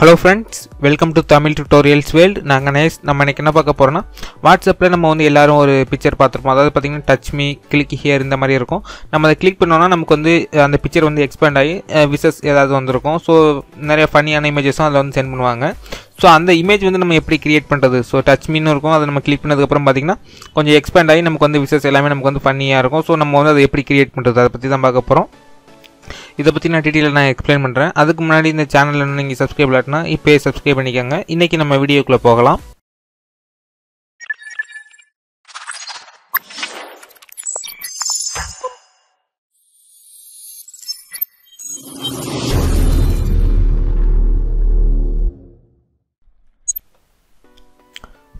Hello friends welcome to Tamil tutorials world நாங்கள் நேஸ் நம்ம எனக்கு என்ன பார்க்க போகிறோன்னா வாட்ஸ்அப்பில் நம்ம வந்து எல்லாரும் ஒரு பிக்சர் பார்த்துருப்போம். அதாவது பார்த்தீங்கன்னா டச் மீ கிளிக் ஹியர் இந்த மாதிரி இருக்கும். நம்ம அதை கிளிக் பண்ணோன்னா நமக்கு வந்து அந்த பிக்சர் வந்து எக்ஸ்பேண்ட் ஆகி விசஸ் ஏதாவது வந்திருக்கும். ஸோ நிறைய ஃபன்னியான இமேஜஸும் அதில் வந்து சென்ட் பண்ணுவாங்க. ஸோ அந்த இமேஜ் வந்து நம்ம எப்படி கிரியேட் பண்ணுறது ஸோ டச் மீன் இருக்கும். அதை நம்ம கிளிக் பண்ணதுக்கப்புறம் பார்த்தீங்கன்னா கொஞ்சம் எக்ஸ்பேண்ட் ஆகி நமக்கு வந்து விசஸ் எல்லாமே நமக்கு வந்து ஃபன்னியாக இருக்கும். ஸோ நம்ம வந்து அதை எப்படி கிரியேட் பண்ணுறது அதை பற்றி தான் பார்க்க போகிறோம் இதை பற்றி நான் டீட்டெயிலாக நான் எக்ஸ்பிளைன் பண்ணுறேன் அதுக்கு முன்னாடி இந்த சேனலில் நீங்கள் சப்ஸ்கிரைப் இல்லாட்டினா இப்போயே சப்ஸ்கிரைப் பண்ணிக்கோங்க. இன்றைக்கி நம்ம வீடியோக்குள்ளே போகலாம்.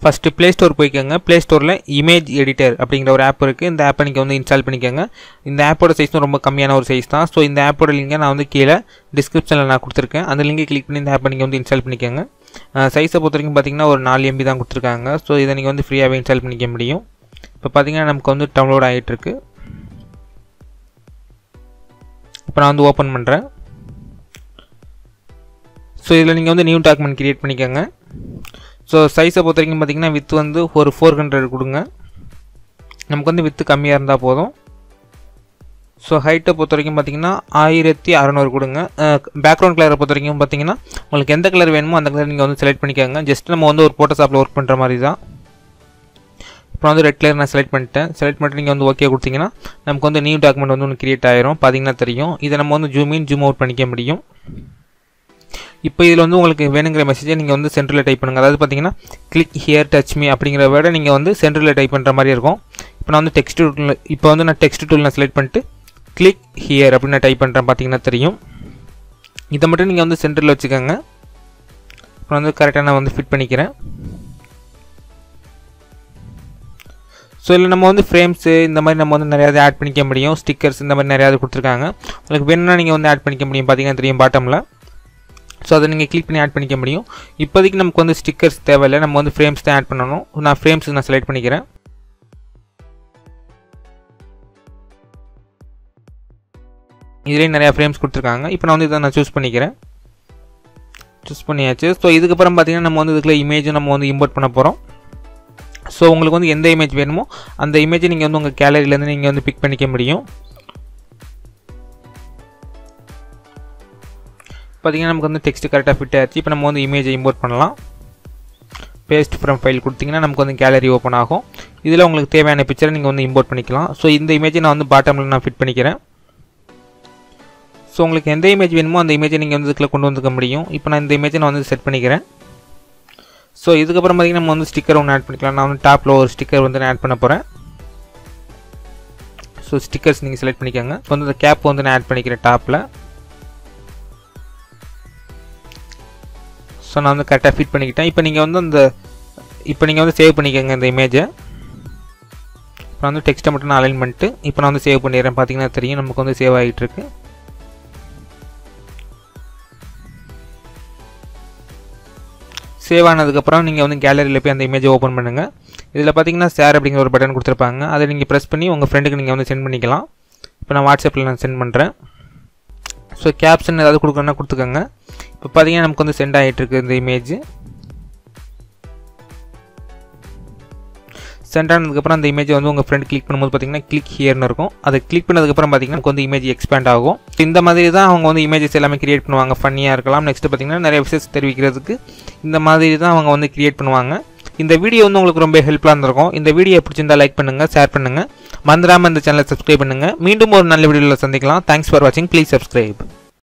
ஃபஸ்ட்டு ப்ளே ஸ்டோர் போய்க்கோங்க. ப்ளே ஸ்டோரில் இமேஜ் எடிட்டர் அப்படிங்கிற ஒரு ஆப் இருக்குது இந்த ஆப்பை நீங்கள் வந்து இன்ஸ்டால் பண்ணிக்கோங்க. இந்த ஆப்போட சைஸும் ரொம்ப கம்மியான ஒரு சைஸ் தான். ஸோ இந்த ஆப்போட லிங்கை நான் வந்து கீழே டிஸ்கிரிப்ஷனில் நான் கொடுத்துருக்கேன். அந்த லிங்கை கிளிக் பண்ணி இந்த ஆப்பை நீங்கள் வந்து இன்ஸ்டால் பண்ணிக்கோங்க. சைஸை பொறுத்த வரைக்கும் பார்த்தீங்கன்னா ஒரு நாலு எம்பி தான் கொடுத்துருக்காங்க. ஸோ இதை நீங்கள் வந்து ஃப்ரீயாகவே இன்ஸ்டால் பண்ணிக்க முடியும். இப்போ பார்த்தீங்கன்னா நமக்கு வந்து டவுன்லோட் ஆகிட்டுருக்கு இப்போ நான் வந்து ஓப்பன் பண்ணுறேன் ஸோ இதில் நீங்கள் வந்து நியூ டாக்குமெண்ட் க்ரியேட் பண்ணிக்கோங்க. ஸோ சைஸை பொறுத்த வரைக்கும் பார்த்தீங்கன்னா வித்து வந்து ஒரு ஃபோர் ஹண்ட்ரட் கொடுங்க. நமக்கு வந்து வித்து கம்மியாக இருந்தால் போதும். ஸோ ஹைட்டை பொறுத்த வரைக்கும் பார்த்தீங்கன்னா ஆயிரத்தி அறநூறு கொடுங்க. பேக்ரவுண்ட் கலரை பொறுத்த வரைக்கும் பார்த்தீங்கன்னா உங்களுக்கு எந்த கலர் வேணுமோ அந்த கலர் நீங்கள் வந்து செலக்ட் பண்ணிக்கோங்க. ஜஸ்ட் நம்ம வந்து ஒரு ஃபோட்டோஷாப்பில் ஒர்க் பண்ணுற மாதிரி தான் இப்போ வந்து ரெட் கலர் நான் செலக்ட் பண்ணிட்டேன். செலக்ட் பண்ணிட்டு நீங்கள் வந்து ஓகே கொடுத்தீங்கன்னா நமக்கு வந்து நியூ டாக்குமெண்ட் வந்து ஒன்று கிரியேட் ஆயிரும். பார்த்தீங்கன்னா தெரியும். இதை நம்ம வந்து ஜூம் இன் ஜூம் அவுட் பண்ணிக்க முடியும். இப்போ இதில் வந்து உங்களுக்கு வேணுங்கிற மெசேஜை நீங்கள் வந்து சென்டரில் டைப் பண்ணுங்கள் அதாவது பார்த்தீங்கன்னா கிளிக் ஹியர் டச் மீ அப்படிங்கிற வேர்டை நீங்கள் வந்து சென்டரில் டைப் பண்ணுற மாதிரி இருக்கும். இப்போ நான் வந்து டெக்ஸ்ட் டூல் இப்போ வந்து நான் டெக்ஸ்ட் டூல் நான் செலக்ட் பண்ணிட்டு கிளிக் ஹியர் அப்படின்னு நான் டைப் பண்ணுறேன் பார்த்தீங்கன்னா தெரியும். இதை மட்டும் நீங்கள் வந்து சென்டரில் வச்சுக்கோங்க. இப்போ வந்து கரெக்டாக நான் வந்து ஃபிட் பண்ணிக்கிறேன். ஸோ இதில் நம்ம வந்து ஃப்ரேம்ஸு இந்த மாதிரி நம்ம வந்து நிறையா ஆட் பண்ணிக்க முடியும். ஸ்டிக்கர்ஸ் இந்த மாதிரி நிறையா கொடுத்துருக்காங்க. உங்களுக்கு வேணும்னா நீங்கள் வந்து ஆட் பண்ணிக்க முடியும் பார்த்தீங்கன்னா தெரியும் பாட்டமில் ஸோ அதை நீங்கள் கிளிக் பண்ணி ஆட் பண்ணிக்க முடியும். இப்போதைக்கு நமக்கு வந்து ஸ்டிக்கர்ஸ் தேவையில்லை. நம்ம வந்து ஃப்ரேம்ஸ் தான் ஆட் பண்ணணும். நான் ஃப்ரேம்ஸ் நான் செலக்ட் பண்ணிக்கிறேன். இதுலேயும் நிறையா ஃப்ரேம்ஸ் கொடுத்துருக்காங்க. இப்போ நான் வந்து இதை நான் சூஸ் பண்ணிக்கிறேன். சூஸ் பண்ணியாச்சு. ஸோ இதுக்கப்புறம் பார்த்தீங்கன்னா நம்ம வந்து இதுக்குள்ள இமேஜும் நம்ம வந்து இம்போர்ட் பண்ண போகிறோம் ஸோ உங்களுக்கு வந்து எந்த இமேஜ் வேணுமோ அந்த இமேஜை நீங்கள் வந்து உங்கள் கேலரியிலேருந்து நீங்கள் வந்து பிக் பண்ணிக்க முடியும். பார்த்தீங்கன்னா நமக்கு வந்து டெக்ஸ்ட் கரெக்டாக ஃபிட் ஆயிடுச்சு இப்போ நம்ம வந்து இமேஜை இம்போர்ட் பண்ணலாம். பேஸ்ட் ஃப்ரம் ஃபைல் கொடுத்தீங்கன்னா நமக்கு வந்து கேலரி ஓப்பன் ஆகும். இதில் உங்களுக்கு தேவையான பிக்சரை நீங்கள் வந்து இம்போர்ட் பண்ணிக்கலாம். ஸோ இந்த இமேஜை நான் வந்து பாட்டமில் நான் ஃபிட் பண்ணிக்கிறேன். ஸோ உங்களுக்கு எந்த இமேஜ் வேணுமோ அந்த இமேஜை நீங்கள் வந்து இதுக்குள்ளே கொண்டு வந்துக்க முடியும். இப்போ நான் இந்த இமேஜை நான் வந்து செட் பண்ணிக்கிறேன். ஸோ இதுக்கப்புறம் பார்த்தீங்கன்னா நம்ம வந்து ஸ்டிக்கர் ஒன்று ஆட் பண்ணிக்கலாம். நான் வந்து டாப்பில் ஒரு ஸ்டிக்கர் வந்து நான் ஆட் பண்ண போகிறேன் ஸோ ஸ்டிக்கர்ஸ் நீங்கள் செலக்ட் பண்ணிக்கோங்க. இப்போ வந்து இந்த கேப் வந்து நான் ஆட் பண்ணிக்கிறேன் டாப்பில் ஸோ நான் வந்து கரெக்டாக ஃபிட் பண்ணிக்கிட்டேன். இப்போ நீங்கள் வந்து அந்த இப்போ நீங்கள் வந்து சேவ் பண்ணிக்கோங்க இந்த இமேஜை இப்போ வந்து டெக்ஸ்ட்டை மட்டும் நான் அலைன் பண்ணிட்டு இப்போ நான் வந்து சேவ் பண்ணிடுறேன். பார்த்தீங்கன்னா தெரியும் நமக்கு வந்து சேவ் ஆகிட்டு இருக்கு. சேவ் ஆனதுக்கப்புறம் நீங்கள் வந்து கேலரியில் போய் அந்த இமேஜை ஓப்பன் பண்ணுங்கள் இதில் பார்த்தீங்கன்னா ஷேர் அப்படிங்கிற ஒரு பட்டன் கொடுத்துருப்பாங்க. அதை நீங்கள் ப்ரெஸ் பண்ணி உங்கள் ஃப்ரெண்டுக்கு நீங்கள் வந்து சென்ட் பண்ணிக்கலாம். இப்போ நான் வாட்ஸ்அப்பில் நான் சென்ட் பண்ணுறேன் ஸோ கேப்ஷன் ஏதாவது கொடுக்கணும்னா கொடுத்துக்கோங்க. இப்போ பார்த்தீங்கன்னா நமக்கு வந்து சென்ட் ஆகிட்டு இருக்கு இந்த இமேஜ் சென்ட் ஆனதுக்கப்புறம் அந்த இமேஜ் வந்து உங்கள் ஃப்ரெண்ட் கிளிக் பண்ணும்போது பார்த்தீங்கன்னா கிளிக் ஹியர்னு இருக்கும். அதை கிளிக் பண்ணதுக்கப்புறம் பார்த்தீங்கன்னா நமக்கு வந்து இமேஜ் எக்ஸ்பேண்ட் ஆகும். இந்த மாதிரி தான் அவங்க வந்து இமேஜஸ் எல்லாமே கிரியேட் பண்ணுவாங்க. ஃபன்னியாக இருக்கலாம். நெக்ஸ்ட் பார்த்தீங்கன்னா நிறைய விஷயஸ் தெரிவிக்கிறதுக்கு இந்த மாதிரி தான் அவங்க வந்து கிரியேட் பண்ணுவாங்க. இந்த வீடியோ வந்து உங்களுக்கு ரொம்ப ஹெல்ப்ஃபுல்லாக இருந்திருக்கும். இந்த வீடியோ பிடிச்சிருந்தா லைக் பண்ணுங்கள் ஷேர் பண்ணுங்கள் மறந்துடாமல் இந்த சேனலை சப்ஸ்கிரைப் பண்ணுங்கள் மீண்டும் ஒரு நல்ல வீடியோவில் சந்திக்கலாம். தேங்க்ஸ் ஃபார் வாட்சிங் ப்ளீஸ் சப்ஸ்கிரைப்